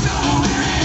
Somewhere